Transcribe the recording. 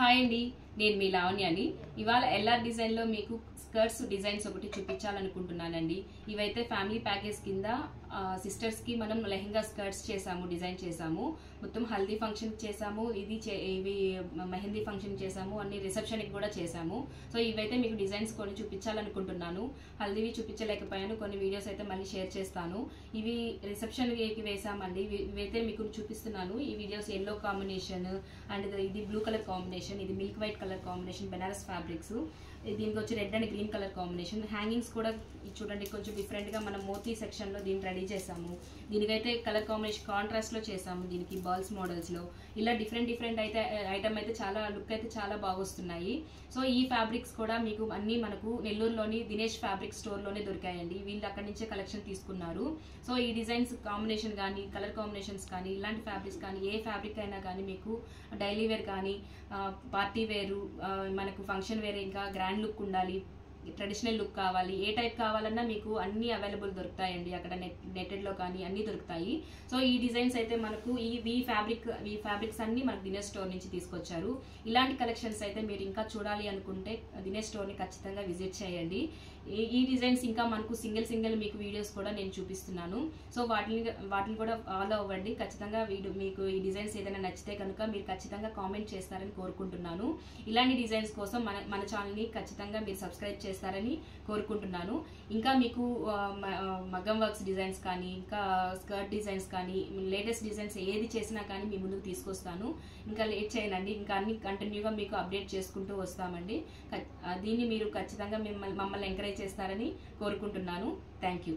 Hi అండి నేను మీ లావణ్యాని ఇవాళ ఎల్ఆర్ డిజైన్లో మీకు స్కర్ట్స్ డిజైన్స్ ఒకటి చూపించాలనుకుంటున్నానండి. ఇవైతే ఫ్యామిలీ ప్యాకేజ్ కింద సిస్టర్స్కి మనం లెహంగా స్కర్ట్స్ చేసాము డిజైన్ చేసాము. మొత్తం హల్దీ ఫంక్షన్ చేసాము ఇది చే- ఇవి మెహందీ ఫంక్షన్ చేసాము అన్ని రిసెప్షన్కి కూడా చేసాము. సో ఇవైతే మీకు డిజైన్స్ కొన్ని చూపించాలనుకుంటున్నాను. హల్దీవి చూపించలేకపోయాను కొన్ని వీడియోస్ అయితే మళ్ళీ షేర్ చేస్తాను. ఇవి రిసెప్షన్కి వేసామండి. ఇవైతే మీకు చూపిస్తున్నాను. ఈ వీడియోస్ ఎల్లో కాంబినేషన్ అండ్ ఇది బ్లూ కలర్ కాంబినేషన్ ఇది milk white colour combination Banaras fabrics దీనికి వచ్చి red and green colour combination. Hangings కూడా చూడండి కొంచెం డిఫరెంట్గా మనం మోతీ సెక్షన్లో దీన్ని రెడీ చేసాము. దీనికైతే కలర్ కాంబినేషన్ కాంట్రాస్ట్లో చేసాము దీనికి బాల్స్ మోడల్స్లో. ఇలా డిఫరెంట్ డిఫరెంట్ అయితే ఐటమ్ అయితే చాలా లుక్ అయితే చాలా బాగొస్తున్నాయి. సో ఈ ఫ్యాబ్రిక్స్ కూడా మీకు అన్ని మనకు నెల్లూరులోని దినేష్ ఫ్యాబ్రిక్ స్టోర్లోనే దొరికాయండి. వీళ్ళు అక్కడి నుంచే కలెక్షన్ తీసుకున్నారు. సో ఈ డిజైన్స్ కాంబినేషన్ కానీ కలర్ కాంబినేషన్స్ కానీ ఇలాంటి ఫ్యాబ్రిక్స్ కానీ ఏ ఫ్యాబ్రిక్ అయినా కానీ మీకు డైలీ వేర్ కానీ పార్టీ వేర్ వేరు మనకు ఫంక్షన్ వేరే ఇంకా గ్రాండ్ లుక్ ఉండాలి. ట్రెడిషనల్ లుక్ కావాలి ఏ టైప్ కావాలన్నా మీకు అన్ని అవైలబుల్ దొరుకుతాయండి. అక్కడ నెట్ నెట్టెడ్లో కానీ అన్ని దొరుకుతాయి. సో ఈ డిజైన్స్ అయితే మనకు ఈ ఈ ఫ్యాబ్రిక్ ఈ ఫ్యాబ్రిక్స్ అన్ని మనకు దినేష్ స్టోర్ నుంచి తీసుకొచ్చారు. ఇలాంటి కలెక్షన్స్ అయితే మీరు ఇంకా చూడాలి అనుకుంటే దినేష్ స్టోర్ని ఖచ్చితంగా విజిట్ చేయండి. ఈ- ఈ డిజైన్స్ ఇంకా మనకు సింగిల్ సింగిల్ మీకు వీడియోస్ కూడా నేను చూపిస్తున్నాను. సో వాటిని వాటిని కూడా ఫాలో అవ్వండి. ఖచ్చితంగా వీడియో మీకు ఈ డిజైన్స్ ఏదైనా నచ్చితే కనుక మీరు ఖచ్చితంగా కామెంట్ చేస్తారని కోరుకుంటున్నాను. ఇలాంటి డిజైన్స్ కోసం మన మన ఛానల్ని ఖచ్చితంగా మీరు సబ్స్క్రైబ్ చేస్తారని కోరుకుంటున్నాను. ఇంకా మీకు మ- మగ్గం వర్క్స్ డిజైన్స్ కానీ ఇంకా స్కర్ట్ డిజైన్స్ కానీ లేటెస్ట్ డిజైన్స్ ఏది చేసినా కానీ మీ ముందుకు తీసుకొస్తాను. ఇంకా లేట్ చేయనండి. ఇంకా అన్ని కంటిన్యూగా మీకు అప్డేట్ చేసుకుంటూ వస్తామండి. దీన్ని మీరు ఖచ్చితంగా మిమ్మల్ని మమ్మల్ని ఎంకరేజ్ చేస్తారని కోరుకుంటున్నాను. Thank you.